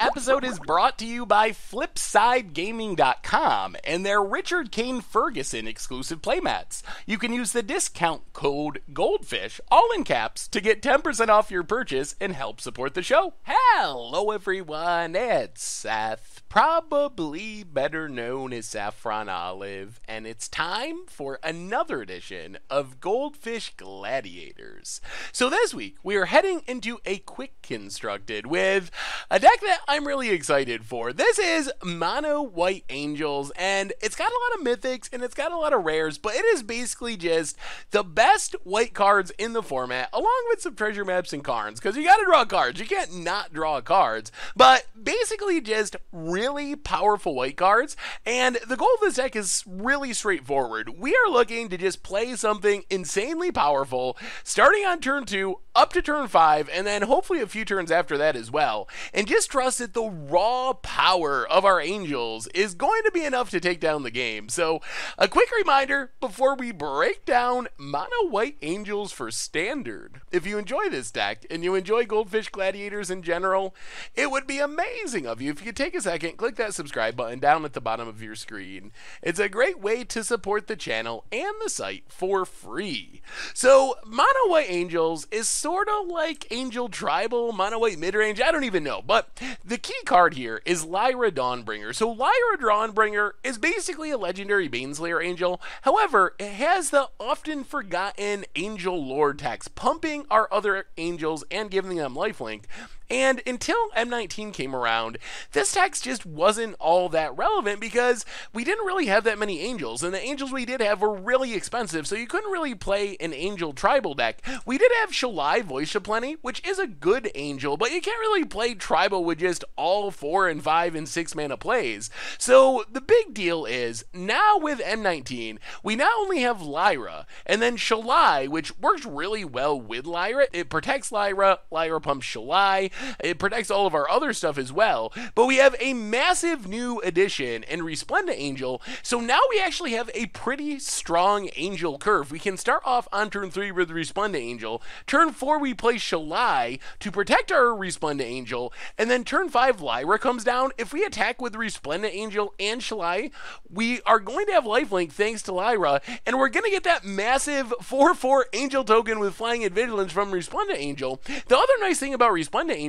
episode is brought to you by FlipsideGaming.com and their Richard Kane Ferguson exclusive playmats. You can use the discount code GOLDFISH, all in caps, to get 10% off your purchase and help support the show. Hello, everyone. It's Seth, probably better known as Saffron Olive, and it's time for another edition of Goldfish Gladiators. So this week, we are heading into a quick constructed with a deck that I'm really excited for. This is Mono White Angels, and it's got a lot of mythics and it's got a lot of rares, but it is basically just the best white cards in the format, along with some treasure maps and cards, because you gotta draw cards. You can't not draw cards, but basically just really powerful white cards. And the goal of this deck is really straightforward. We are looking to just play something insanely powerful, starting on turn two, up to turn five, and then hopefully a few turns after that as well. And just trust that the raw power of our angels is going to be enough to take down the game. So, a quick reminder before we break down Mono White Angels for Standard. If you enjoy this deck and you enjoy Goldfish Gladiators in general, it would be amazing of you if you could take a second, click that subscribe button down at the bottom of your screen. It's a great way to support the channel and the site for free. So, Mono White Angels is sort of like Angel Tribal, Mono White Midrange, I don't even know. But the key card here is Lyra Dawnbringer. So, Lyra Dawnbringer is basically a legendary Baneslayer angel. However, it has the often forgotten Angel Lord tax, pumping our other angels and giving them lifelink. And until M19 came around, this text just wasn't all that relevant because we didn't really have that many angels, and the angels we did have were really expensive, so you couldn't really play an angel tribal deck. We did have Shalai Voice of Plenty, which is a good angel, but you can't really play tribal with just all four and five and six mana plays. So the big deal is now with M19, we not only have Lyra, and then Shalai, which works really well with Lyra. It protects Lyra, Lyra pumps Shalai, it protects all of our other stuff as well. But we have a massive new addition in Resplendent Angel. So now we actually have a pretty strong angel curve. We can start off on turn 3 with Resplendent Angel. Turn 4 we play Shalai to protect our Resplendent Angel. And then turn 5 Lyra comes down. If we attack with Resplendent Angel and Shalai, we are going to have lifelink thanks to Lyra. And we're going to get that massive 4-4 angel token with Flying and Vigilance from Resplendent Angel. The other nice thing about Resplendent Angel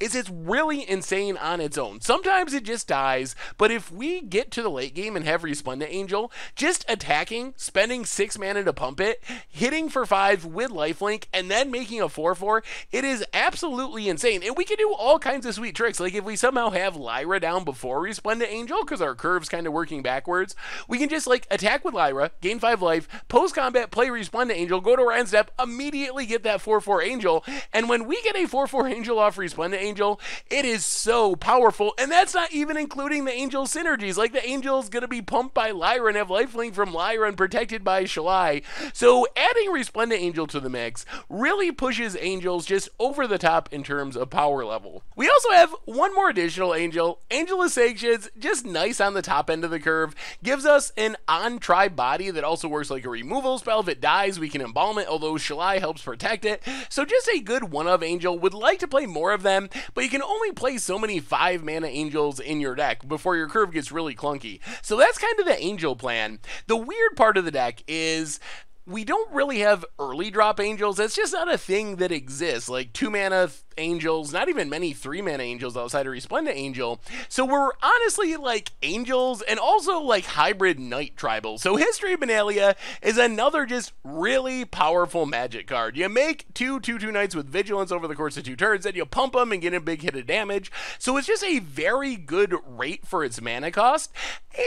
is it's really insane on its own. Sometimes it just dies, but if we get to the late game and have Resplendent Angel, just attacking, spending 6 mana to pump it, hitting for 5 with lifelink, and then making a 4-4, it is absolutely insane. And we can do all kinds of sweet tricks, like if we somehow have Lyra down before Resplendent Angel, because our curve's kind of working backwards, we can just like attack with Lyra, gain 5 life, post combat, play Resplendent Angel, go to our end step, immediately get that 4-4 Angel, and when we get a 4-4 Angel off Resplendent Angel, it is so powerful, and that's not even including the Angel synergies, like the Angel's gonna be pumped by Lyra and have lifelink from Lyra and protected by Shalai, so adding Resplendent Angel to the mix really pushes Angels just over the top in terms of power level. We also have one more additional Angel, Angel of Sanctions, just nice on the top end of the curve, gives us an on-tribe body that also works like a removal spell. If it dies, we can embalm it, although Shalai helps protect it. So just a good one-of Angel. Would like to play more of them, but you can only play so many 5 mana Angels in your deck before your curve gets really clunky. So that's kind of the Angel plan. The weird part of the deck is we don't really have early drop angels. That's just not a thing that exists. Like two mana angels, not even many three mana angels outside of Resplendent Angel. So we're honestly like angels and also like hybrid knight tribal. So History of Benalia is another just really powerful magic card. You make two 2 2 knights with vigilance over the course of two turns, and you pump them and get a big hit of damage. So it's just a very good rate for its mana cost.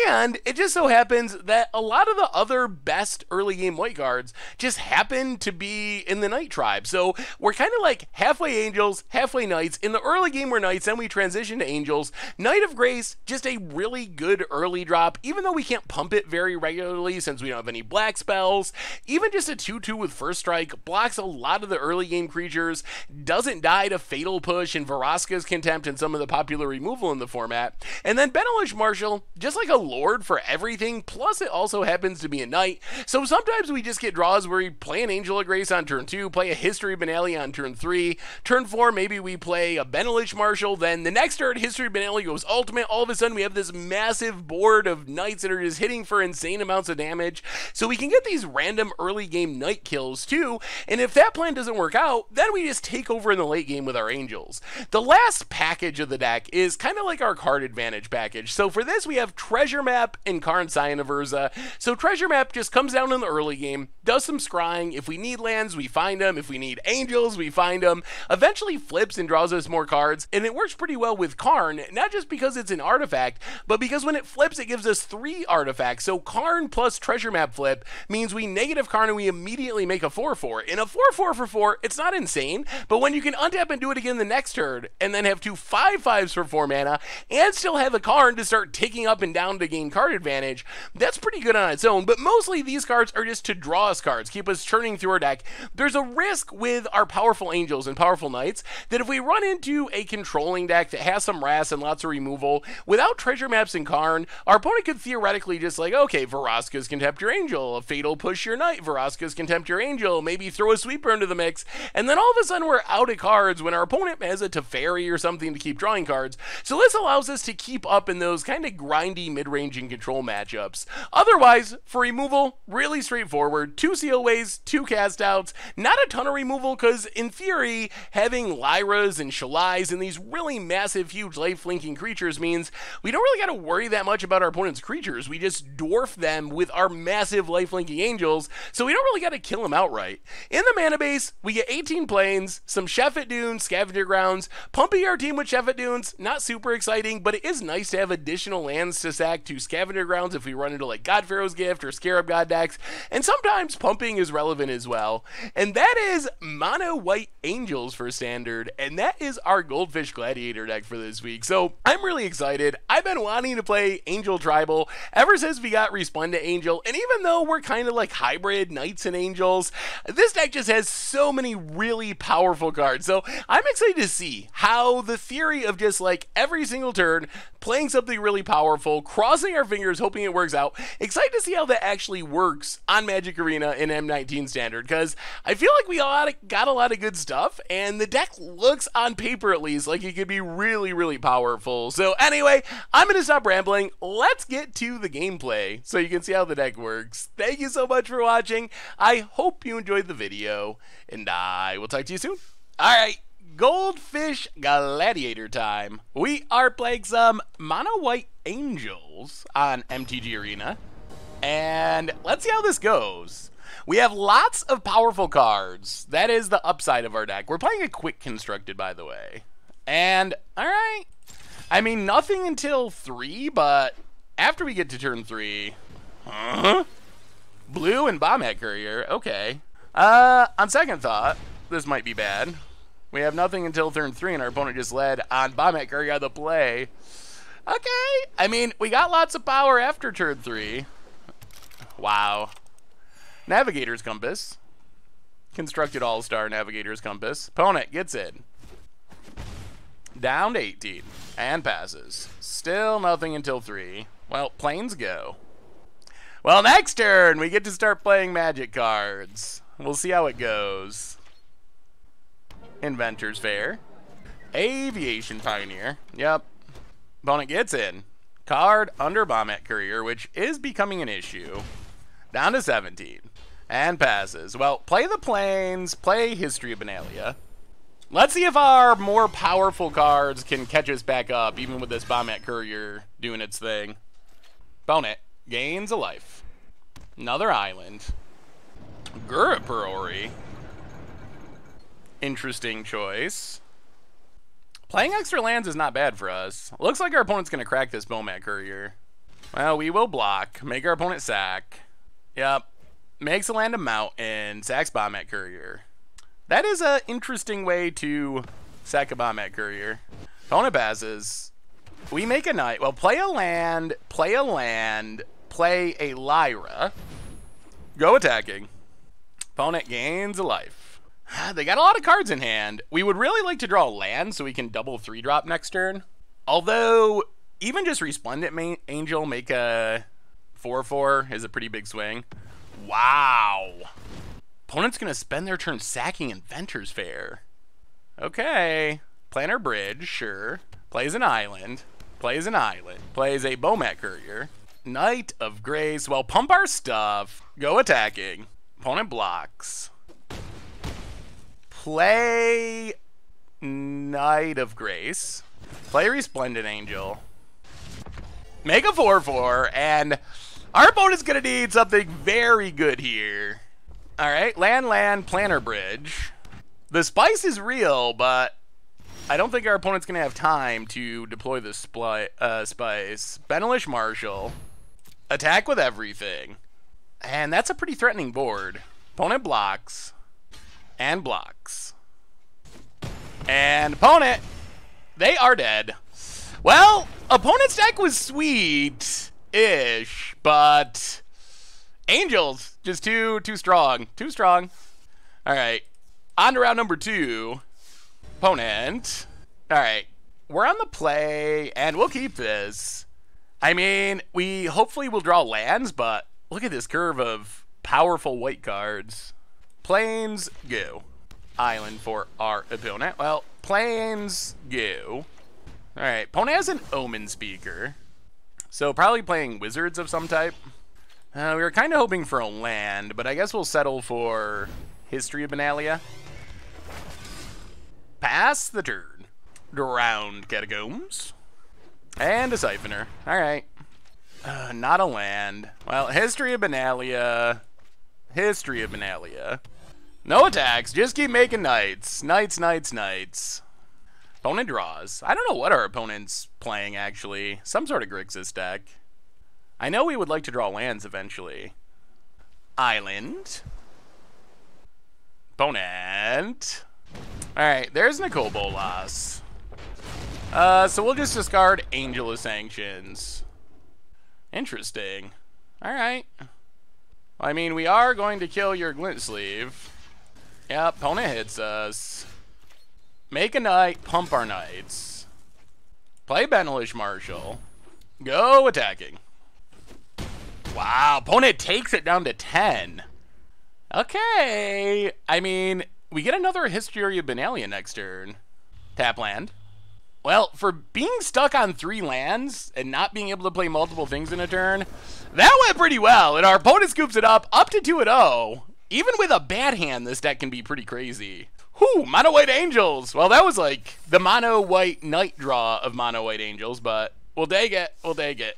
And it just so happens that a lot of the other best early game white cards just happen to be in the Knight tribe. So we're kind of like halfway angels, halfway knights. In the early game, we're knights, then we transition to angels. Knight of Grace, just a really good early drop, even though we can't pump it very regularly since we don't have any black spells. Even just a 2 2 with First Strike blocks a lot of the early game creatures, doesn't die to Fatal Push and Vraska's Contempt and some of the popular removal in the format. And then Benalish Marshal, just like a lord for everything, plus it also happens to be a knight. So sometimes we just get draws where we play an Angel of Grace on turn 2, play a History Benalia on turn 3, turn 4 4, maybe we play a Benalish Marshal, then the next turn, History Benalia goes ultimate. All of a sudden, we have this massive board of knights that are just hitting for insane amounts of damage. So we can get these random early game knight kills too. And if that plan doesn't work out, then we just take over in the late game with our angels. The last package of the deck is kind of like our card advantage package. So for this, we have Treasure Map and Karn Urza. So Treasure Map just comes down in the early game, does some scrying. If we need lands, we find them. If we need angels, we find them. Eventually flips and draws us more cards. And it works pretty well with Karn, not just because it's an artifact, but because when it flips, it gives us three artifacts. So Karn plus Treasure Map flip means we negative Karn and we immediately make a 4-4. In a 4-4 for 4, it's not insane, but when you can untap and do it again the next turn, and then have two 5-5s for 4 mana, and still have a Karn to start taking up and down to gain card advantage, that's pretty good on its own, but mostly these cards are just to draw us cards, keep us churning through our deck. There's a risk with our powerful angels and powerful knights that if we run into a controlling deck that has some Ras and lots of removal, without treasure maps and Karn, our opponent could theoretically just like, okay, Vraska's Contempt your Angel, a Fatal Push your Knight, Vraska's Contempt your Angel, maybe throw a Sweeper into the mix, and then all of a sudden we're out of cards when our opponent has a Teferi or something to keep drawing cards. So this allows us to keep up in those kind of grindy mid-range and control matchups. Otherwise, for removal, really straightforward. Two Seal Aways, two cast outs, not a ton of removal because in theory, having Lyras and Shalais and these really massive, huge life-linking creatures means we don't really got to worry that much about our opponent's creatures. We just dwarf them with our massive life-linking angels, so we don't really got to kill them outright. In the mana base, we get 18 plains, some Shefet Dunes, Scavenger Grounds, pumping our team with Shefet Dunes, not super exciting, but it is nice to have additional lands to sack to Scavenger Grounds if we run into like God Pharaoh's Gift or Scarab God decks, and sometimes pumping is relevant as well. And that is Mono White Angels for standard, and that is our Goldfish Gladiator deck for this week. So I'm really excited. I've been wanting to play Angel Tribal ever since we got Resplendent Angel, and even though we're kind of like hybrid Knights and Angels, this deck just has so many really powerful cards. So I'm excited to see how the theory of just like every single turn playing something really powerful, crossing our fingers, hoping it works out. Excited to see how that actually works on Magic Arena in M19 Standard because I feel like we got a lot of good stuff, and the deck looks on paper at least like it could be really, really powerful. So anyway, I'm going to stop rambling. Let's get to the gameplay so you can see how the deck works. Thank you so much for watching. I hope you enjoyed the video, and I will talk to you soon. All right. Goldfish Gladiator time. We are playing some Mono White Angels on MTG Arena. And let's see how this goes. We have lots of powerful cards. That is the upside of our deck. We're playing a quick constructed, by the way. And, alright. I mean, nothing until 3, but after we get to turn 3... Huh? Blue and Bomat Courier. Okay. Uh, on second thought, this might be bad. We have nothing until turn three, and our opponent just led on Bomat Courier the play. Okay. I mean, we got lots of power after turn three. Wow. Navigator's Compass. Constructed All-Star Navigator's Compass. Opponent gets in. Down to 18. And passes. Still nothing until 3. Well, plains go. Well, next turn, we get to start playing magic cards. We'll see how it goes. Inventors Fair. Aviation Pioneer. Yep. Opponent gets in. Card under Bomat Courier, which is becoming an issue. Down to 17. And passes. Well, play the plains, play History of Benalia. Let's see if our more powerful cards can catch us back up, even with this Bomat Courier doing its thing. Bonnet gains a life. Another island. Gurapurori. Interesting choice. Playing extra lands is not bad for us. Looks like our opponent's going to crack this Bomat Courier. Well, we will block. Make our opponent sack. Yep. Makes a land a mountain. Sacks Bomat Courier. That is an interesting way to sack a Bomat Courier. Opponent passes. We make a knight. Well, play a land, play a land, play a Lyra. Go attacking. Opponent gains a life. They got a lot of cards in hand. We would really like to draw a land so we can double three drop next turn. Although, even just Resplendent Angel make a 4-4 is a pretty big swing. Wow. Opponent's going to spend their turn sacking Inventor's Fair. Okay. Planar Bridge, sure. Plays an island. Plays an island. Plays a Bomat Courier. Knight of Grace. Well, pump our stuff. Go attacking. Opponent blocks. Play Knight of Grace. Play Resplendent Angel. Make a 4-4, and our opponent's going to need something very good here. All right, land, land, planar bridge. The spice is real, but I don't think our opponent's going to have time to deploy the uh, spice. Benalish Marshal. Attack with everything. And that's a pretty threatening board. Opponent blocks. And blocks. And opponent, they are dead. Well, opponent's deck was sweet-ish, but Angels just too too strong, too strong. All right, on to round number two. Opponent. All right, we're on the play, and we'll keep this. I mean, we hopefully will draw lands, but look at this curve of powerful white cards. Plains, go. Island for our opponent. Well, plains, go. Alright, Pone has an Omen Speaker. So probably playing Wizards of some type. Uh, we were kind of hoping for a land, but I guess we'll settle for History of Benalia. Pass the turn. Drowned Catacombs. And a Siphoner. Alright. Uh, not a land. Well, History of Benalia. History of Benalia. No attacks, just keep making knights. Knights, knights, knights. Opponent draws. I don't know what our opponent's playing, actually. Some sort of Grixis deck. I know we would like to draw lands eventually. Island. Opponent. Alright, there's Nicol Bolas. Uh, so we'll just discard Angel of Sanctions. Interesting. Alright. I mean, we are going to kill your Glint Sleeve. Yeah, opponent hits us. Make a knight, pump our knights. Play Benalish Marshal. Go attacking. Wow, opponent takes it down to 10. Okay. I mean, we get another History of Benalia next turn. Tap land. Well, for being stuck on three lands and not being able to play multiple things in a turn, that went pretty well, and our opponent scoops it up, up to 2 0. Even with a bad hand, this deck can be pretty crazy. Whew, Mono White Angels! Well, that was like the Mono White Knight draw of Mono White Angels, but we'll take it, we'll take it.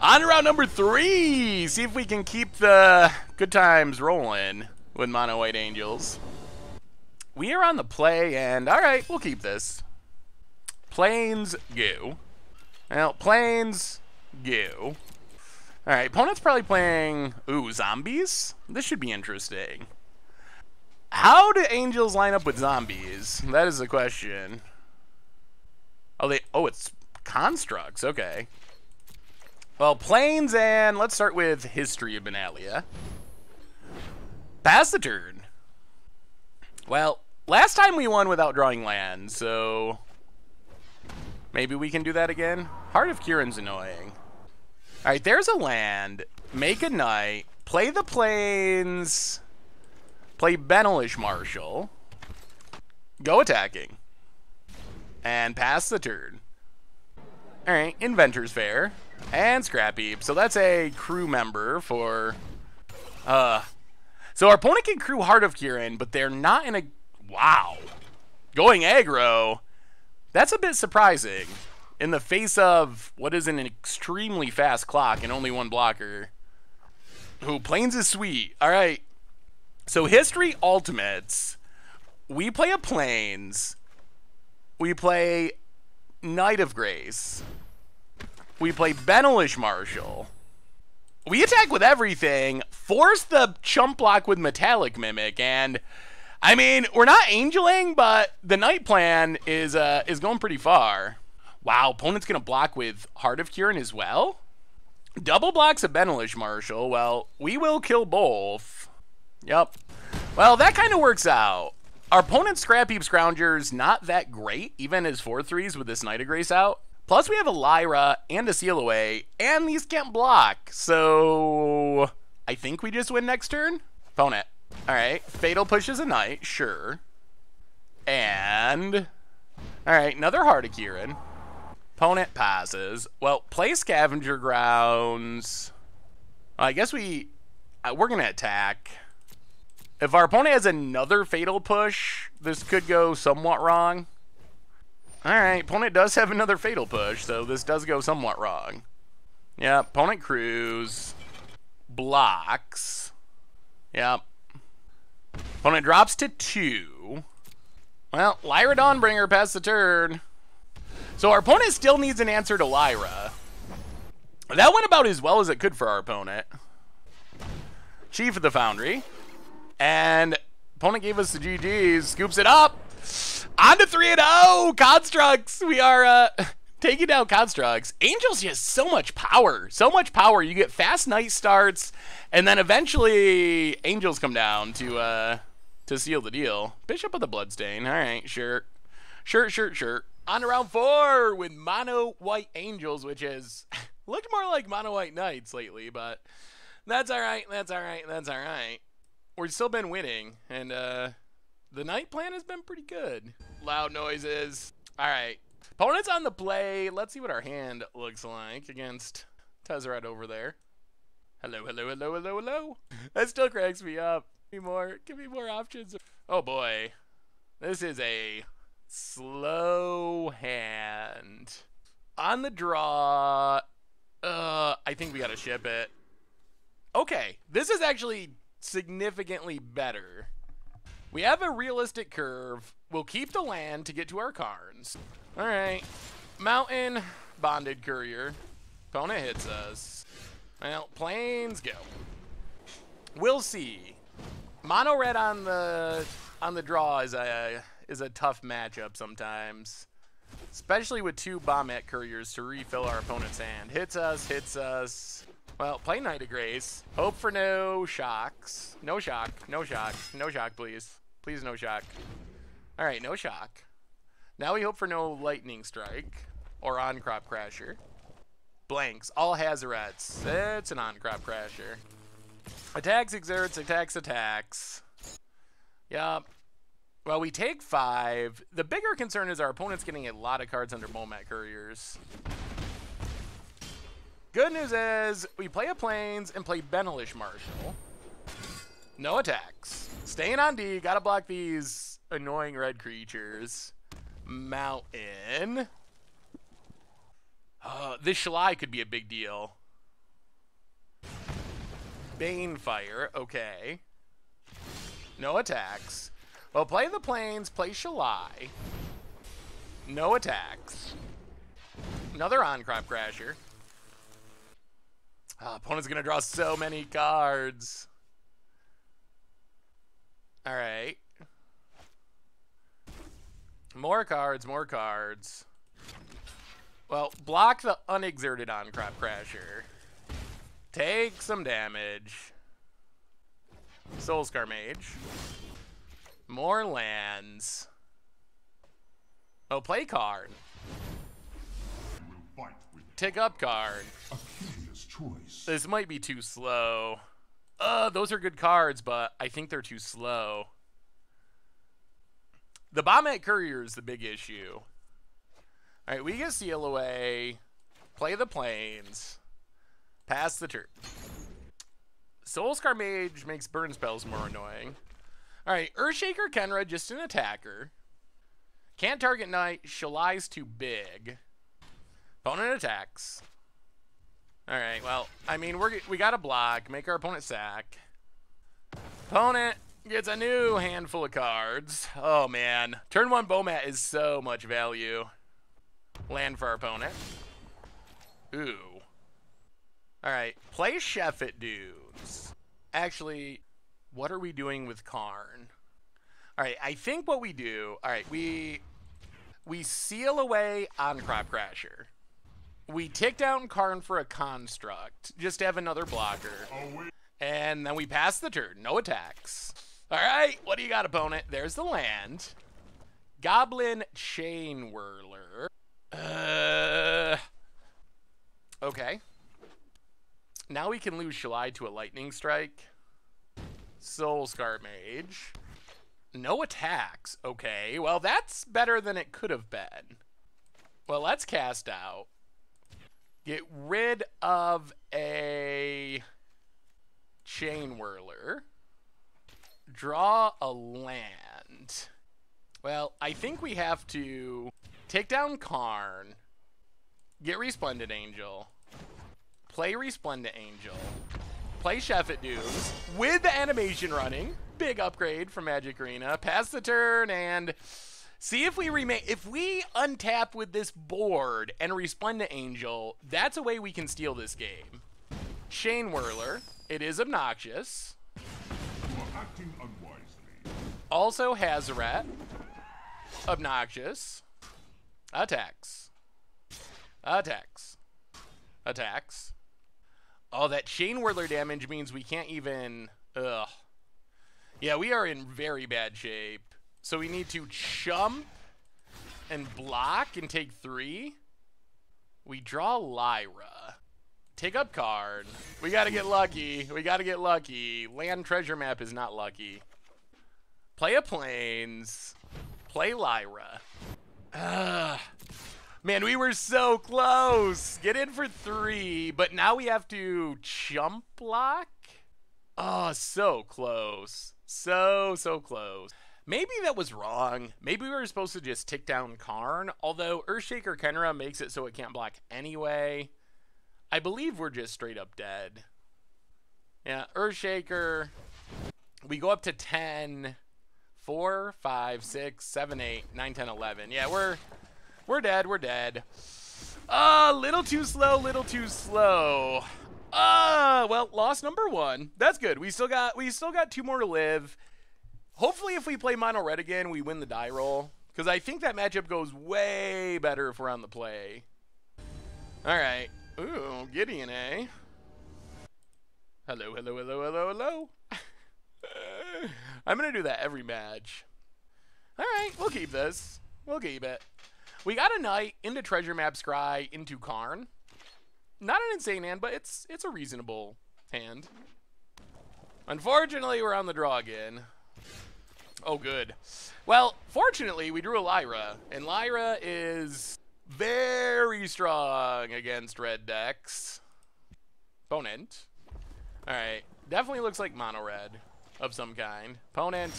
On to round number three! See if we can keep the good times rolling with Mono White Angels. We are on the play, and alright, we'll keep this. Plains, go. Well, plains, go. Alright, opponent's probably playing, ooh, zombies? This should be interesting. How do angels line up with zombies? That is the question. Oh, they, oh, it's constructs, okay. Well, plains and let's start with History of Benalia. Pass the turn. Well, last time we won without drawing land, so maybe we can do that again. Heart of Kiran's annoying. All right, there's a land. Make a knight. Play the plains. Play Benalish Marshal. Go attacking. And pass the turn. All right, Inventor's Fair. And Scrap Heap. So that's a crew member for... Uh, so our opponent can crew Heart of Kiran, but they're not in a... Wow. Going aggro. That's a bit surprising in the face of what is an extremely fast clock and only one blocker. Who planes is sweet. All right. So history ultimates. We play a plains. We play Knight of Grace. We play Benalish Marshal. We attack with everything, force the chump block with Metallic Mimic, and I mean, we're not angeling, but the knight plan is uh, is going pretty far. Wow, opponent's going to block with Heart of Kiran as well? Double blocks a Benalish, Marshal. Well, we will kill both. Yep. Well, that kind of works out. Our opponent's Scrap Heap Scrounger's not that great, even as 4-3s with this Knight of Grace out. Plus, we have a Lyra and a Seal Away, and these can't block. So, I think we just win next turn. Opponent. All right. Fatal pushes a Knight, sure. And alright, another Heart of Kiran. Opponent passes. Well, play Scavenger Grounds. I guess we, uh, we're to attack. If our opponent has another Fatal Push, this could go somewhat wrong. Alright, opponent does have another Fatal Push, so this does go somewhat wrong. Yeah, opponent Crews. Blocks. Yep. Opponent drops to two. Well, Lyra Dawnbringer passed the turn. So our opponent still needs an answer to Lyra. That went about as well as it could for our opponent. Chief of the Foundry. And opponent gave us the GG's. Scoops it up. On to 3 0. Constructs. We are uh, taking down Constructs. Angels just so much power. So much power. You get fast knight starts. And then eventually Angels come down to uh, to seal the deal. Bishop of the Bloodstain. All right, sure. Sure, sure, sure. On to round four with Mono White Angels, which has looked more like Mono White Knights lately, but that's all right. That's all right. That's all right. We've still been winning, and uh, the knight plan has been pretty good. Loud noises. All right. Opponents on the play. Let's see what our hand looks like against Tezzeret over there. Hello, hello, hello, hello, hello. That still cracks me up. Give me more. Give me more options. Oh boy. This is a slow hand. On the draw. Uh, I think we gotta ship it. Okay, this is actually significantly better. We have a realistic curve. We'll keep the land to get to our cards. All right. Mountain, Bomat Courier. Opponent hits us. Well, plains go. We'll see. Mono red on the on the draw is a is a tough matchup sometimes. Especially with two Bomat Couriers to refill our opponent's hand. Hits us, hits us. Well, play Knight of Grace. Hope for no shocks. No shock. No shock. No shock, please. Please, no shock. All right, no shock. Now we hope for no Lightning Strike or Ahn-Crop Crasher. Blanks. All Hazorets. It's an Ahn-Crop Crasher. Attacks, exerts, attacks, attacks. Yup. Well, we take five. The bigger concern is our opponent's getting a lot of cards under Bomat Couriers. Good news is, we play a Plains and play Benalish Marshal. No attacks. Staying on D, gotta block these annoying red creatures. Mountain. Uh, this Shalai could be a big deal. Banefire, okay. No attacks. Well, play the Plains, play Shalai. No attacks. Another Ahn-Crop Crasher. Oh, opponent's gonna draw so many cards. Alright. More cards, more cards. Well, block the unexerted Ahn-Crop Crasher. Take some damage. Soulscar Mage. More lands. Oh, play card. Take up card. This might be too slow. Uh, those are good cards, but I think they're too slow. The Bomat Courier is the big issue. Alright, we get Seal away. Play the Plains. Pass the turn. Soulscar Mage makes burn spells more annoying. Alright, Earthshaker Khenra, just an attacker. Can't target Knight. Shalai's too big. Opponent attacks. Alright, well, I mean, we're, we got to block. Make our opponent sack. Opponent gets a new handful of cards. Oh, man. Turn 1 Bomat is so much value. Land for our opponent. Ooh. Alright, play Shefet Dunes. Actually, what are we doing with Karn? Alright, I think what we do... Alright, we... We seal away Ahn-Crop Crasher. We take down Karn for a construct, just to have another blocker. And then we pass the turn, no attacks. Alright, what do you got, opponent? There's the land. Goblin Chain Whirler. Uh, okay. Now we can lose Shalai to a Lightning Strike. Soulscar Mage. No attacks. Okay, well, that's better than it could have been. Well, let's cast out. Get rid of a chain whirler. Draw a land. Well, I think we have to take down Karn, get Resplendent Angel, play Resplendent Angel, play Shefet Dunes with the animation running. Big upgrade from Magic Arena. Pass the turn and see if we remain. If we untap with this board and Resplendent Angel, that's a way we can steal this game. Chain Whirler. It is obnoxious. Also Hazoret. Obnoxious. Attacks. Attacks. Attacks. Oh, that Chain Whirler damage means we can't even... Ugh. Yeah, we are in very bad shape. So we need to chump and block and take three. We draw Lyra. Take up card. We gotta get lucky. We gotta get lucky. Land treasure map is not lucky. Play a plains. Play Lyra. Ugh. Man, we were so close. Get in for three, but now we have to jump block? Oh, so close. So, so close. Maybe that was wrong. Maybe we were supposed to just tick down Karn, although Earthshaker Khenra makes it so it can't block anyway. I believe we're just straight up dead. Yeah, Earthshaker. We go up to 10, 4, 5, 6, 7, 8, 9, 10, 11. Yeah, we're we're dead, we're dead. A uh, little too slow, little too slow. Ah, uh, well, lost number one. That's good. We still got we still got two more to live. Hopefully, if we play mono red again, we win the die roll. Because I think that matchup goes way better if we're on the play. All right. Ooh, Gideon, eh? Hello, hello, hello, hello, hello. I'm going to do that every match. All right, we'll keep this. We'll keep it. We got a knight into treasure map scry into Karn. Not an insane hand, but it's it's a reasonable hand. Unfortunately, we're on the draw again. Oh, good. Well, fortunately, we drew a Lyra, and Lyra is very strong against red decks. Opponent. Alright, definitely looks like mono red of some kind. Opponent,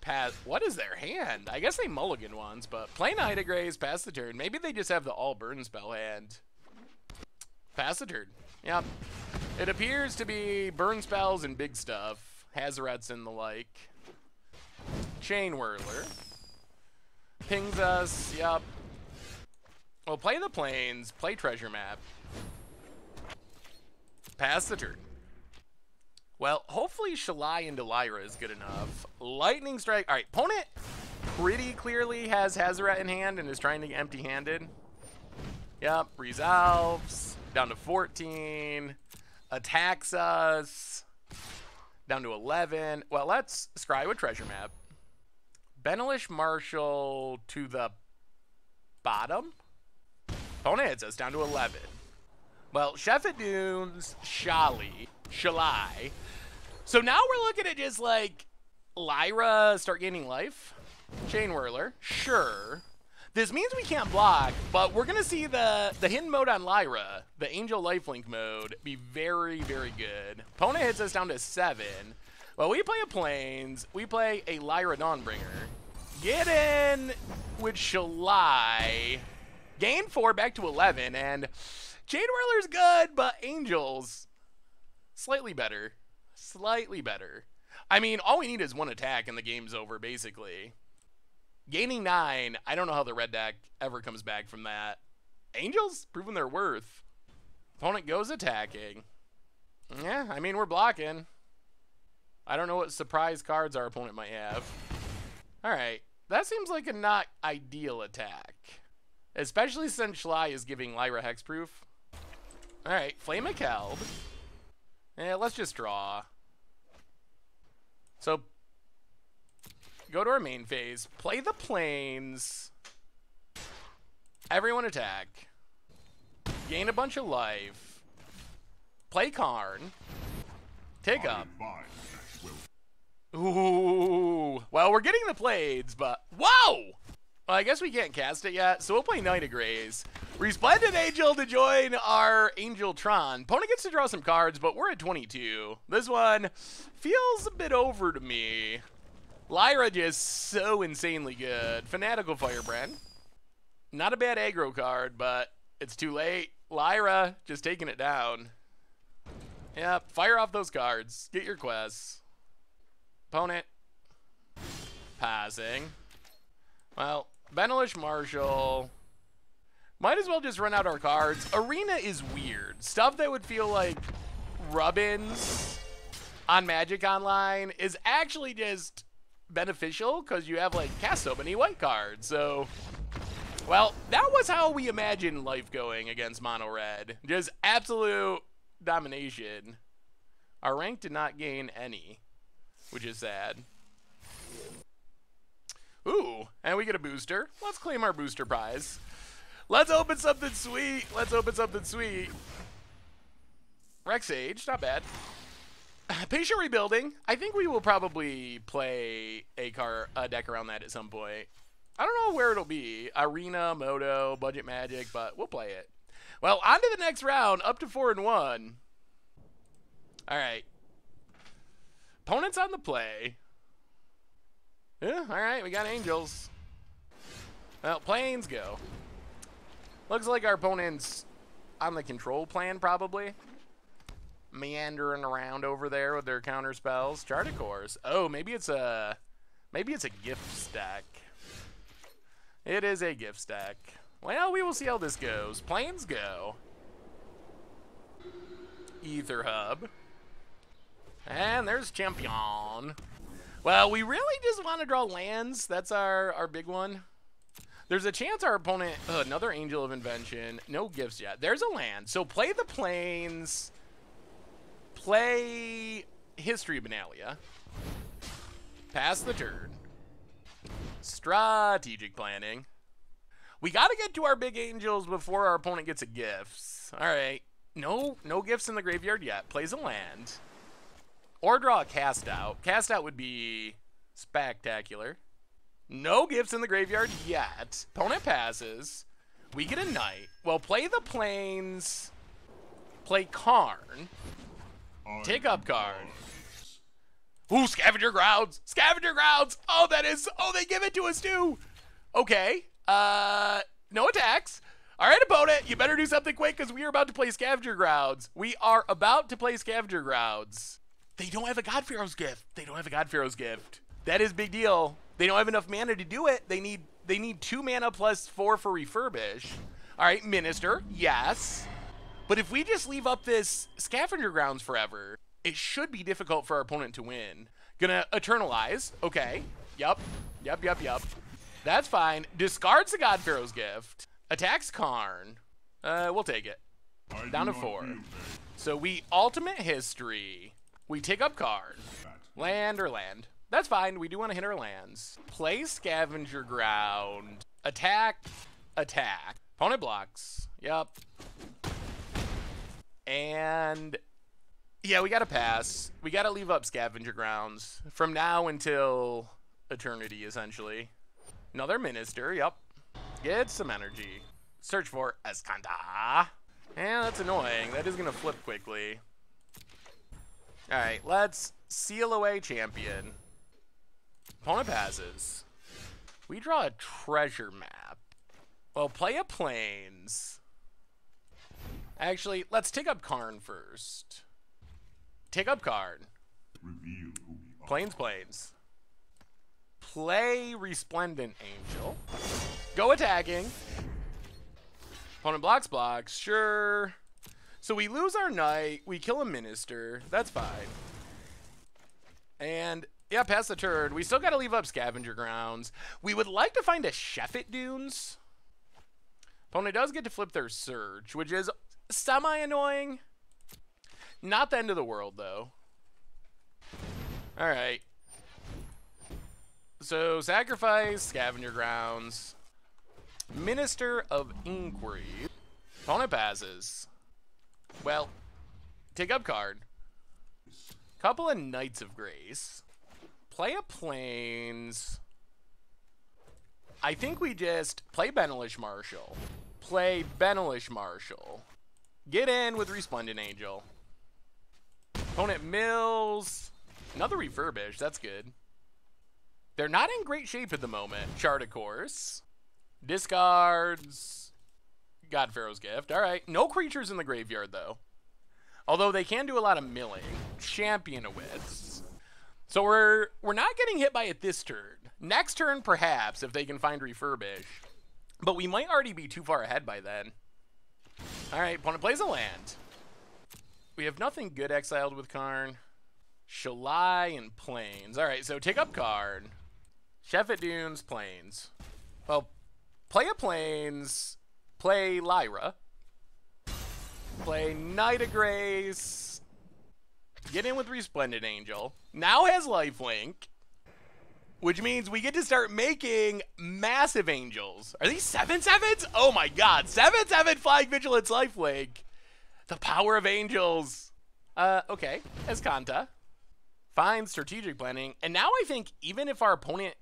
pass. What is their hand? I guess they mulligan ones, but play Nida Grays, pass the turn. Maybe they just have the all burn spell hand. Pass the turn. Yep. It appears to be burn spells and big stuff. Hazorets and the like. Chain Whirler. Pings us, yep. Well, play the plains. play treasure map. Pass the turn. Well, hopefully Shalai into Lyra is good enough. Lightning Strike. All right, opponent pretty clearly has Hazoret in hand and is trying to get empty-handed. Yep, resolves. Down to 14. Attacks us. Down to 11. Well, let's scry with treasure map. Benalish Marshal to the bottom. Opponent hits us down to 11. Well, Shefet Dunes, Shalai, Shalai. So now we're looking at just like Lyra start gaining life. Chain Whirler, sure. This means we can't block, but we're gonna see the the hidden mode on Lyra, the Angel Lifelink mode, be very, very good. Opponent hits us down to seven. Well, we play a Plains, we play a Lyra Dawnbringer. Get in with Shalai. Gain four back to 11, and Chain Whirler's good, but Angels, slightly better. Slightly better. I mean, all we need is one attack and the game's over, basically. Gaining nine, I don't know how the red deck ever comes back from that. Angels proving their worth. Opponent goes attacking. Yeah, I mean, we're blocking. I don't know what surprise cards our opponent might have. Alright, that seems like a not ideal attack. Especially since Shalai is giving Lyra hexproof. Alright, Flame of. Yeah, let's just draw. So, go to our main phase, play the plains. everyone attack, gain a bunch of life, play Karn, take up, Ooh. Well, we're getting the blades, but whoa! Well, I guess we can't cast it yet, so we'll play Knight of Grace. Resplendent Angel to join our Angel Tron. Gets to draw some cards, but we're at 22. This one feels a bit over to me. Lyra just so insanely good. Fanatical Firebrand. Not a bad aggro card, but it's too late. Lyra just taking it down. Yep, fire off those cards. Get your quests. Opponent. Passing. Well, Benalish Marshal. Might as well just run out our cards. Arena is weird. Stuff that would feel like rub-ins on Magic Online is actually just beneficial because you have like cast so many white cards. So, well, that was how we imagined life going against Mono Red. Just absolute domination. Our rank did not gain any, which is sad. Ooh, and we get a booster. Let's claim our booster prize. Let's open something sweet. Let's open something sweet. Rex Age, not bad. Patient Rebuilding. I think we will probably play a car a deck around that at some point. I don't know where it'll be. Arena, Moto, Budget Magic, but we'll play it. Well, on to the next round, up to four and one. All right. Opponents on the play. Yeah, all right, we got angels. Well, plains go. Looks like our opponent's on the control plan, probably. Meandering around over there with their counter spells. Chart a Course. Oh, maybe it's a maybe it's a gift stack. It is a gift stack. Well, we will see how this goes. Plains go. Aether Hub. And there's Champion. Well, we really just want to draw lands. That's our, our big one. There's a chance our opponent... Uh, another Angel of Invention. No gifts yet. There's a land. So play the plains. Play History Benalia. Pass the turn. Strategic planning. We got to get to our big angels before our opponent gets a gifts. All right. No, no gifts in the graveyard yet. Plays a land. Or draw a cast out. Cast out would be spectacular. No gifts in the graveyard yet. Opponent passes. We get a knight. Well, play the plains. Play Karn. Take up card. Ooh, Scavenger Grounds! Scavenger Grounds! Oh, that is... Oh, they give it to us, too! Okay. Uh, no attacks. All right, opponent, you better do something quick because we are about to play Scavenger Grounds. We are about to play Scavenger Grounds. They don't have a God Pharaoh's gift. They don't have a God Pharaoh's gift. That is big deal. They don't have enough mana to do it. They need they need two mana plus four for refurbish. All right, Minister, yes. But if we just leave up this Scavenger Grounds forever, it should be difficult for our opponent to win. Gonna Eternalize. Okay. Yep. Yep, yep, yep. That's fine. Discards the God Pharaoh's gift. Attacks Karn. Uh, we'll take it. I Down to four. So we ultimate history. We take up card. Land or land. That's fine. We do want to hit our lands. Play scavenger ground. Attack. Attack. Opponent blocks. Yup. And yeah, we gotta pass. We gotta leave up scavenger grounds from now until eternity, essentially. Another minister. Yup. Get some energy. Search for Azcanta. And that's annoying. That is gonna flip quickly. Alright, let's seal away champion. Opponent passes. We draw a treasure map. Well, play a plains. Actually, let's take up Karn first. Take up Karn. Reveal who we are. Plains, plains. Play Resplendent Angel. Go attacking. Opponent blocks, blocks. Sure. So we lose our knight. We kill a minister. That's fine. And yeah, pass the turn. We still got to leave up scavenger grounds. We would like to find a Shefet Dunes. Opponent does get to flip their surge, which is semi annoying. Not the end of the world though. All right. So sacrifice scavenger grounds. Minister of Inquiry. Opponent passes. Well, take up card. Couple of Knights of Grace. play a Plains. I think we just play Benalish Marshal. Play Benalish Marshal. Get in with Resplendent Angel. Opponent Mills. Another refurbish. That's good. They're not in great shape at the moment. Chart, of course. Discards. God Pharaoh's Gift. All right. No creatures in the graveyard, though. Although they can do a lot of milling. Champion of Wits. So we're we're not getting hit by it this turn. Next turn, perhaps, if they can find refurbish. But we might already be too far ahead by then. All right, opponent plays a land. We have nothing good exiled with Karn. Shalai and Plains. All right, so take up card. Shefet Dunes, Plains. Well, play a Plains, play Lyra. Play Knight of Grace. Get in with Resplendent Angel. Now has lifelink. Which means we get to start making massive angels. Are these seven sevens? Oh my god. Seven seven flying vigilance lifelink. The power of angels. Uh, okay. Azcanta. Fine strategic planning. And now I think even if our opponent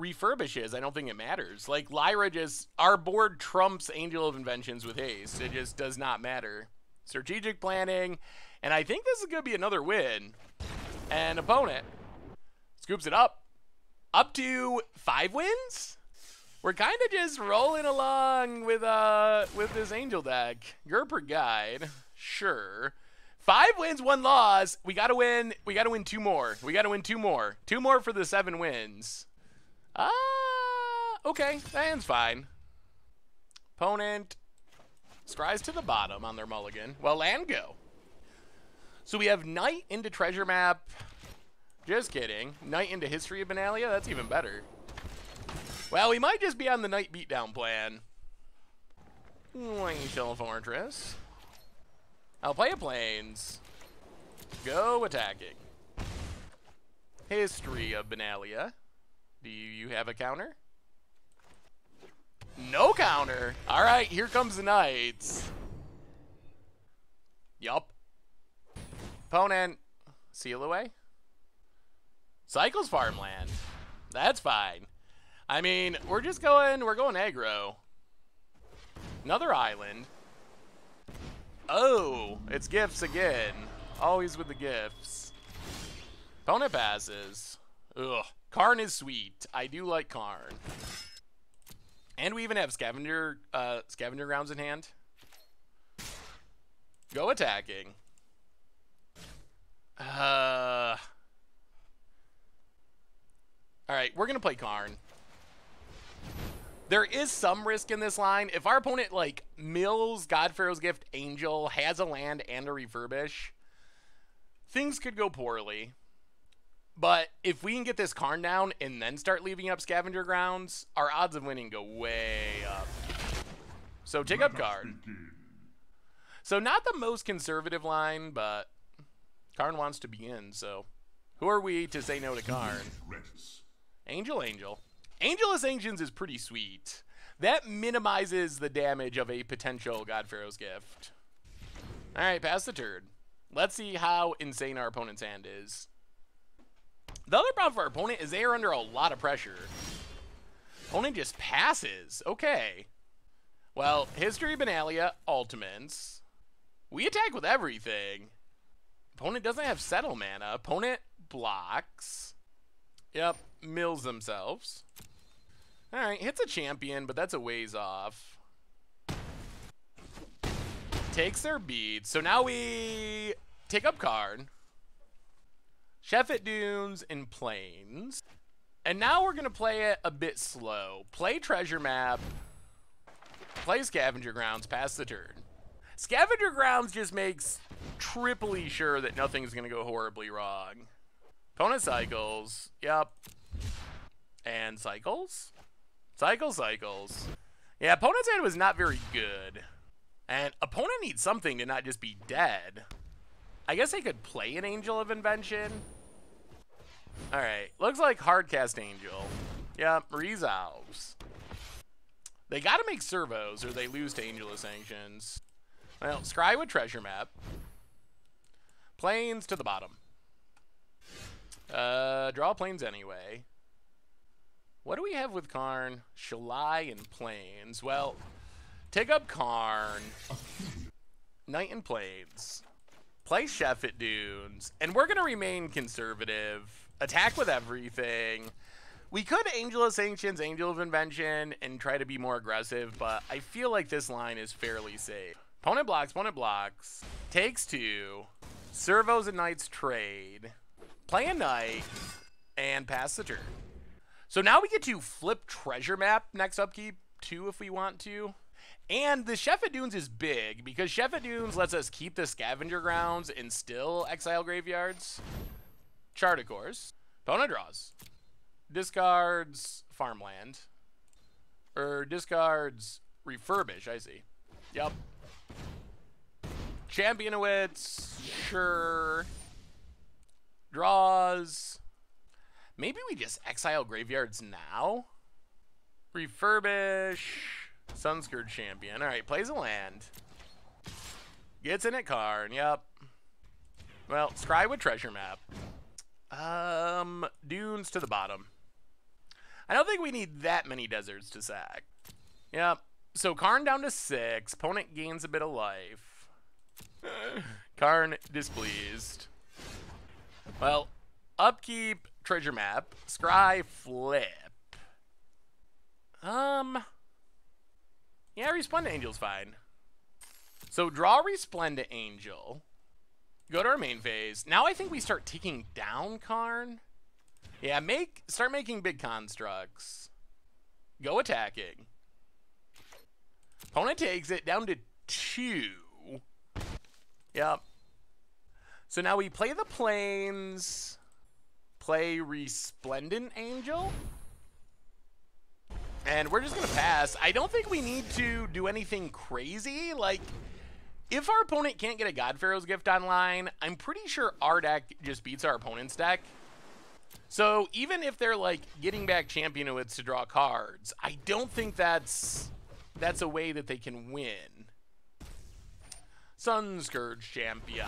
refurbishes, I don't think it matters. Like Lyra just our board trumps Angel of Inventions with haste. It just does not matter. Strategic planning, and I think this is gonna be another win. And opponent scoops it up. Up to five wins? We're kind of just rolling along with uh with this angel deck. Gerper guide, sure. Five wins, one loss. We gotta win. We gotta win two more. We gotta win two more. Two more for the seven wins. Ah, uh, okay. That hand's fine. Opponent scries to the bottom on their mulligan. Well, land go. So we have Knight into Treasure Map. Just kidding. Knight into History of Benalia? That's even better. Well, we might just be on the Knight Beatdown plan. Shell Fortress. I'll play a Plains. Go attacking. History of Benalia. Do you have a counter? No counter. All right, here comes the Knights. Yup. Opponent. Seal away. Cycles farmland. That's fine. I mean, we're just going, we're going aggro. Another island. Oh, it's gifts again. Always with the gifts. Opponent passes. Ugh. Karn is sweet. I do like Karn. And we even have scavenger uh, scavenger grounds in hand. Go attacking. Uh. All right, we're gonna play Karn. There is some risk in this line. If our opponent, like, mills God Pharaoh's Gift Angel, has a land and a refurbish, things could go poorly. But if we can get this Karn down and then start leaving up Scavenger Grounds, our odds of winning go way up. So take up card. So not the most conservative line, but Karn wants to begin, so who are we to say no to Karn? Angel Angel. Angelus Ancients is pretty sweet. That minimizes the damage of a potential God Pharaoh's gift. Alright, pass the turd. Let's see how insane our opponent's hand is. The other problem for our opponent is they are under a lot of pressure. Opponent just passes. Okay. Well, History Benalia, Ultimates. We attack with everything. Opponent doesn't have Settle mana. Opponent blocks. Yep, mills themselves. Alright, hits a champion, but that's a ways off. Takes their bead. So now we take up card. Shefet Dunes and Plains. And now we're going to play it a bit slow. Play Treasure Map. Play Scavenger Grounds, pass the turn. Scavenger Grounds just makes triply sure that nothing's going to go horribly wrong. Opponent cycles. Yep. And cycles? Cycle cycles. Yeah, opponent's hand was not very good. And opponent needs something to not just be dead. I guess they could play an Angel of Invention. Alright, looks like Hardcast Angel. Yep, resolves. They gotta make servos or they lose to Angel of Sanctions. Well, Scry with Treasure Map. Plains to the bottom. Uh, draw plains anyway. What do we have with Karn? Shalai and Plains. Well, take up Karn. Knight and Plains. Play Shefet Dunes. And we're to remain conservative. Attack with everything. We could Angel of Sanctions, Angel of Invention, and try to be more aggressive, but I feel like this line is fairly safe. Opponent blocks, opponent blocks. Takes two. Servos and Knights trade. Play a Knight, and pass the turn. So now we get to flip treasure map next upkeep two if we want to. And the Shefet Dunes is big because Shefet Dunes lets us keep the scavenger grounds and still exile graveyards. Chart a Course. Opponent draws. Discards farmland. Or discards refurbish, I see. Yep. Champion of Wits, sure. Draws. Maybe we just exile graveyards now? Refurbish. Sunscourge Champion. Alright, plays a land. Gets in at Karn, yep. Well, scry with treasure map. Um, dunes to the bottom. I don't think we need that many deserts to sack. Yep. So Karn down to six. Opponent gains a bit of life. Karn displeased. Well, upkeep, treasure map, scry, flip. Um, yeah, Resplendent Angel's fine. So draw Resplendent Angel. Go to our main phase. Now I think we start taking down Karn. Yeah, make start making big constructs. Go attacking. Opponent takes it down to two. Yep. So now we play the plains. play Resplendent Angel, and we're just going to pass. I don't think we need to do anything crazy. Like, if our opponent can't get a God Pharaoh's Gift online, I'm pretty sure our deck just beats our opponent's deck. So even if they're like getting back champion Championowitz to draw cards, I don't think that's that's a way that they can win. Sunscourge Champion.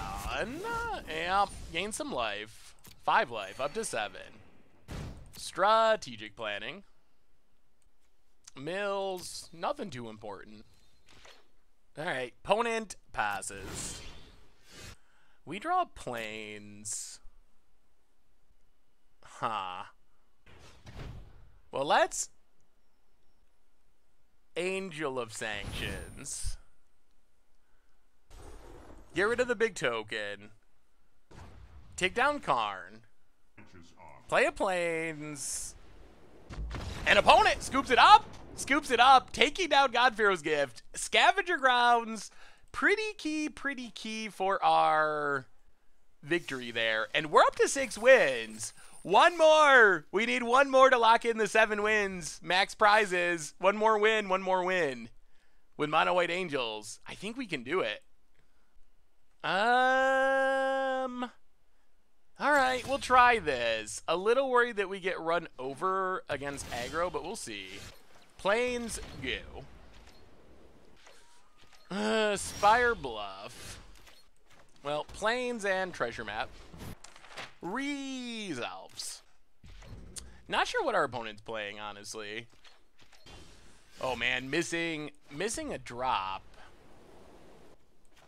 Yeah, gain some life. Five life, up to seven. Strategic planning. Mills, nothing too important. Alright, opponent passes. We draw plains. Huh. Well, let's... Angel of Sanctions. Get rid of the big token. Take down Karn. Play a plains. An opponent scoops it up. Scoops it up. Taking down God Pharaoh's gift. Scavenger grounds. Pretty key, pretty key for our victory there. And we're up to six wins. One more. We need one more to lock in the seven wins. Max prizes. One more win, one more win. With Mono White Angels. I think we can do it. Um. All right, we'll try this. A little worried that we get run over against aggro, but we'll see. Plains, go. Uh, Spire Bluff. Well, Plains and Treasure Map. Resolves. Not sure what our opponent's playing, honestly. Oh man, missing missing a drop.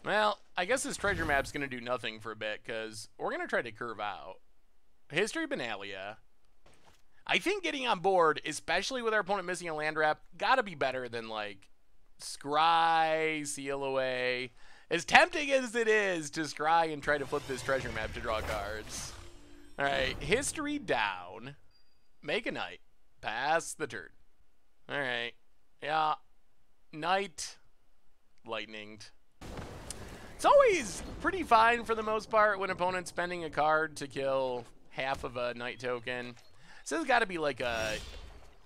Well, I guess this treasure map's going to do nothing for a bit, because we're going to try to curve out. History Benalia. I think getting on board, especially with our opponent missing a land wrap, got to be better than, like, scry, seal away. As tempting as it is to scry and try to flip this treasure map to draw cards. All right, history down. Make a knight. Pass the turn. All right. Yeah. Knight. Lightninged. It's always pretty fine for the most part when opponent's spending a card to kill half of a knight token. So it's got to be like a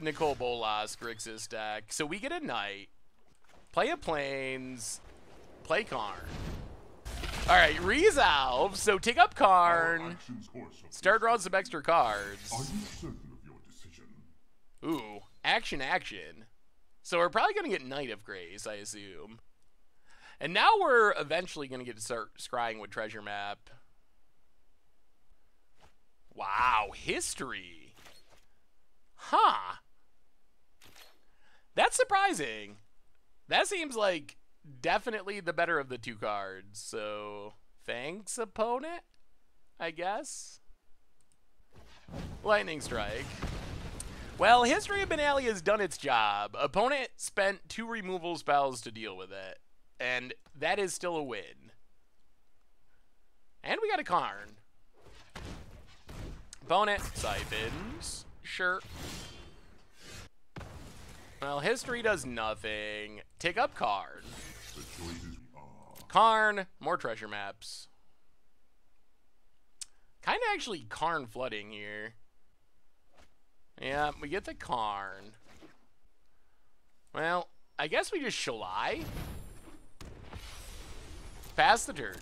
Nicol Bolas Grixis deck. So we get a knight, play a plains, play Karn. All right, resolve. So take up Karn, start drawing some extra cards. Are you certain of your decision? Ooh, action, action. So we're probably going to get Knight of Grace, I assume. And now we're eventually going to get to start scrying with Treasure Map. Wow, history. Huh. That's surprising. That seems like definitely the better of the two cards. So, thanks, opponent, I guess. Lightning Strike. Well, History of Benalia has done its job. Opponent spent two removal spells to deal with it, and that is still a win. And we got a Karn. Opponent siphons. Sure. Well, history does nothing. Take up Karn. Karn, more treasure maps. Kind of actually Karn flooding here. Yeah, we get the Karn. Well, I guess we just Shalai. Turn.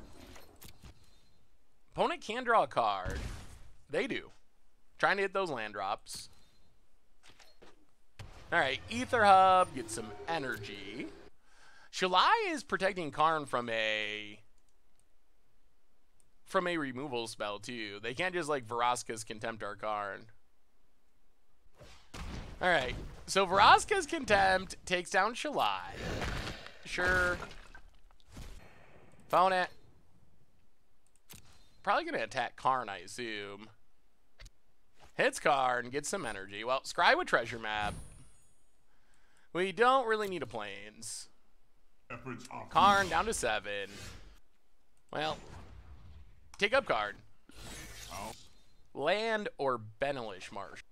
Opponent can draw a card. They do. Trying to hit those land drops. Alright, Aether Hub, get some energy. Shalai is protecting Karn from a from a removal spell too. They can't just like Vraska's Contempt our Karn. Alright, so Vraska's Contempt takes down Shalai. Sure. Opponent. Probably gonna attack Karn, I assume. Hits Karn, gets some energy. Well, Scry with Treasure Map. We don't really need a are Karn down to seven. Well, take up card. Oh. Land or Benalish Marsh.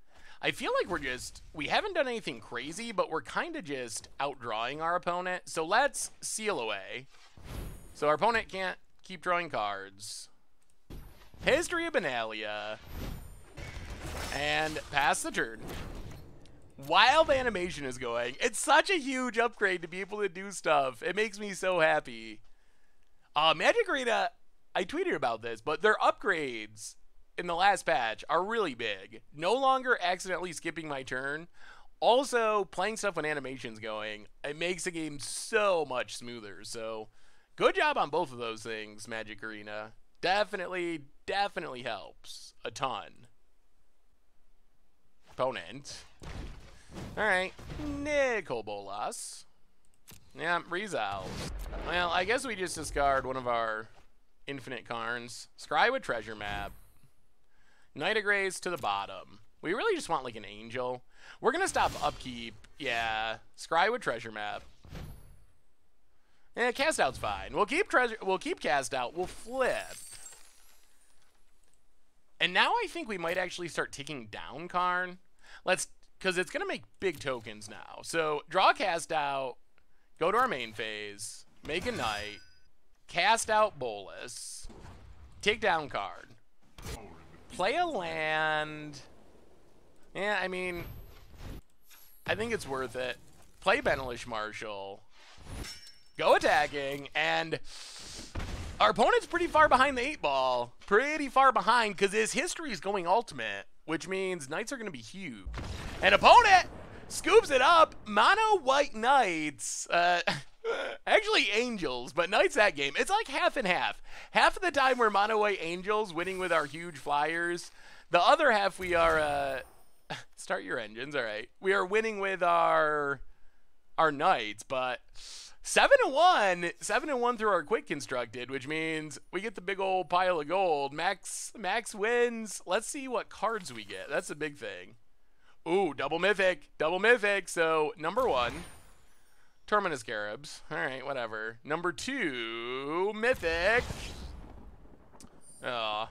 I feel like we're just, we haven't done anything crazy, but we're kind of just outdrawing our opponent. So let's seal away. So our opponent can't keep drawing cards. History of Benalia. And pass the turn. While the animation is going, it's such a huge upgrade to be able to do stuff. It makes me so happy. Uh, Magic Arena, I tweeted about this, but their upgrades in the last patch are really big. No longer accidentally skipping my turn. Also, playing stuff when animation's going, it makes the game so much smoother. So, good job on both of those things, Magic Arena. Definitely, definitely helps a ton. Opponent. Alright, Nicol Bolas. Yeah, resolve. Well, I guess we just discard one of our infinite Karns. Scry with treasure map. Knight of Grace to the bottom. We really just want like an angel. We're gonna stop upkeep. Yeah, scry with treasure map. Yeah, cast out's fine. We'll keep treasure. We'll keep cast out. We'll flip. And now I think we might actually start taking down Karn. Let's, because it's gonna make big tokens now. So draw cast out. Go to our main phase. Make a knight. Cast out Bolas. Take down Karn. Play a land. Yeah, I mean, I think it's worth it. Play Benalish Marshal. Go attacking, and our opponent's pretty far behind the eight ball. Pretty far behind, because his history is going ultimate, which means knights are going to be huge. And opponent scoops it up. Mono white knights. Uh, actually, angels, but knights that game. It's like half and half. Half of the time we're mono white angels winning with our huge flyers. The other half we are. Uh, start your engines. All right, we are winning with our our knights, but seven and one, seven and one through our quick constructed, which means we get the big old pile of gold. Max Max wins. Let's see what cards we get. That's a big thing. Ooh, double mythic, double mythic. So number one, Terminus Caribs. All right, whatever. Number two, mythic. Aw.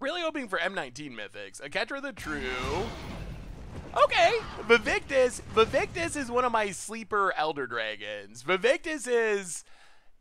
Really hoping for M19 mythics. Oketra the True. Okay, Vaevictis. Vaevictis is one of my sleeper Elder Dragons. Vaevictis is.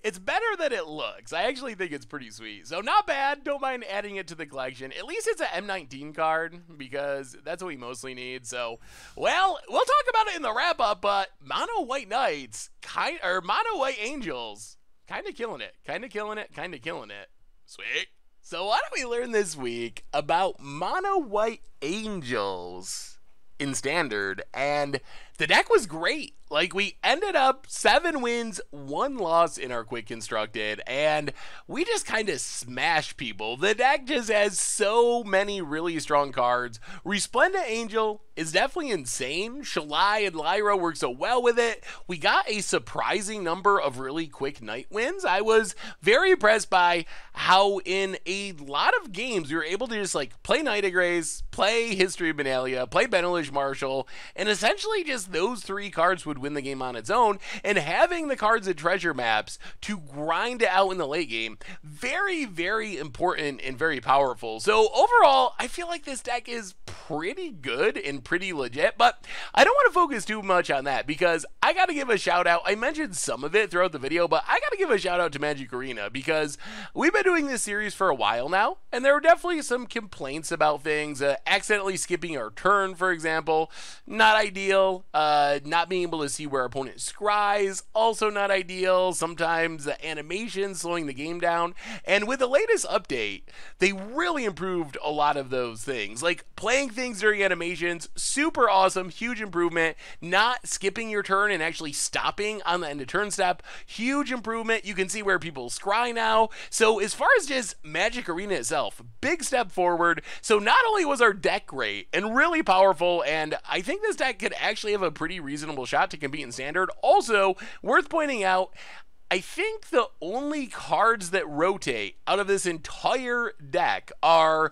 It's better than it looks. I actually think it's pretty sweet. So not bad. Don't mind adding it to the collection. At least it's an M19 card because that's what we mostly need. So, well, we'll talk about it in the wrap up. But Mono White Knights, kind or Mono White Angels, kind of killing it. Kind of killing it. Kind of killing it. Sweet. So why don't we learn this week about Mono White Angels? In standard and the deck was great. Like we ended up seven wins, one loss in our quick constructed, and we just kind of smashed people. The deck just has so many really strong cards. Resplendent Angel is definitely insane. Shalai and Lyra work so well with it. We got a surprising number of really quick Knight wins. I was very impressed by how in a lot of games we were able to just like play Knight of Grace, play History of Benalia, play Benalish Marshal, and essentially just those three cards would win the game on its own. And having the cards and treasure maps to grind out in the late game, very, very important and very powerful. So overall, I feel like this deck is pretty good and pretty legit, but I don't want to focus too much on that because I got to give a shout out. I mentioned some of it throughout the video, but I got to give a shout out to Magic Arena because we've been doing this series for a while now, and there were definitely some complaints about things. Uh, accidentally skipping our turn, for example, not ideal. Uh, not being able to see where opponent scries, also not ideal. Sometimes the animation slowing the game down. And with the latest update, they really improved a lot of those things. Like playing things during animations, super awesome, huge improvement. Not skipping your turn and actually stopping on the end of turn step, huge improvement. You can see where people scry now. So as far as just Magic Arena itself, big step forward. So not only was our deck great and really powerful, and I think this deck could actually have a pretty reasonable shot to compete in standard. Also, worth pointing out, I think the only cards that rotate out of this entire deck are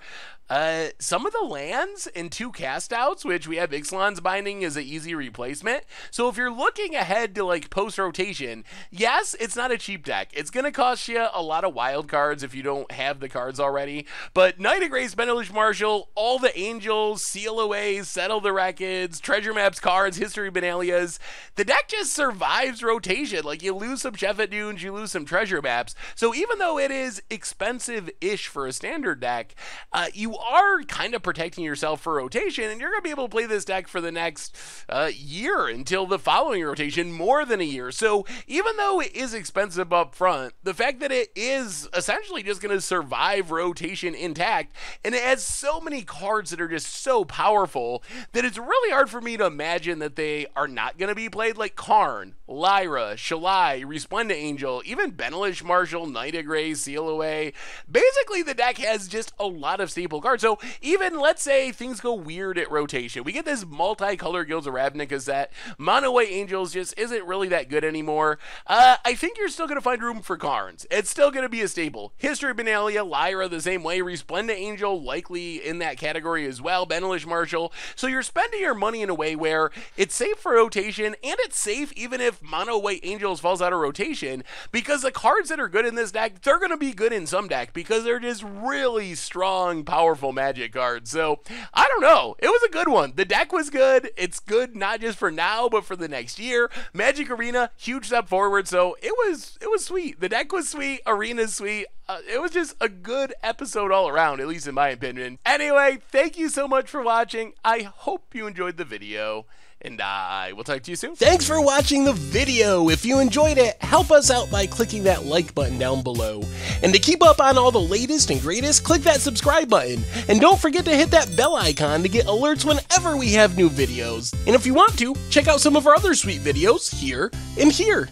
uh, some of the lands and two cast outs, which we have Ixalan's Binding as an easy replacement. So if you're looking ahead to like post rotation, yes, it's not a cheap deck. It's going to cost you a lot of wild cards if you don't have the cards already. But Knight of Grace, Benalish Marshal, all the Angels, Seal Away, Settle the Records, Treasure Maps cards, History Benalias, the deck just survives rotation. Like you lose some Shefet Dunes, you lose some Treasure Maps. So even though it is expensive ish for a standard deck, uh, you are kind of protecting yourself for rotation, and you're going to be able to play this deck for the next uh, year until the following rotation, more than a year. So even though it is expensive up front, the fact that it is essentially just going to survive rotation intact, and it has so many cards that are just so powerful that it's really hard for me to imagine that they are not going to be played like Karn, Lyra, Shalai, Resplendent Angel, even Benalish Marshal, Knight of Grace, Seal Away. Basically, the deck has just a lot of staple So even let's say things go weird at rotation, we get this multicolor Guilds of Ravnica set. Mono White Angels just isn't really that good anymore. Uh, I think you're still going to find room for Karns. It's still going to be a staple. History of Benalia, Lyra the same way, Resplendent Angel likely in that category as well, Benalish Marshal. So you're spending your money in a way where it's safe for rotation and it's safe even if Mono White Angels falls out of rotation because the cards that are good in this deck, they're going to be good in some deck because they're just really strong, powerful powerful magic card. So I don't know. It was a good one. The deck was good. It's good not just for now, but for the next year. Magic Arena, huge step forward. So it was it was sweet. The deck was sweet. Arena's sweet. Uh, it was just a good episode all around, at least in my opinion. Anyway, thank you so much for watching. I hope you enjoyed the video and I will talk to you soon. Thanks for watching the video. If you enjoyed it, help us out by clicking that like button down below. And to keep up on all the latest and greatest, click that subscribe button. And don't forget to hit that bell icon to get alerts whenever we have new videos. And if you want to, check out some of our other sweet videos here and here.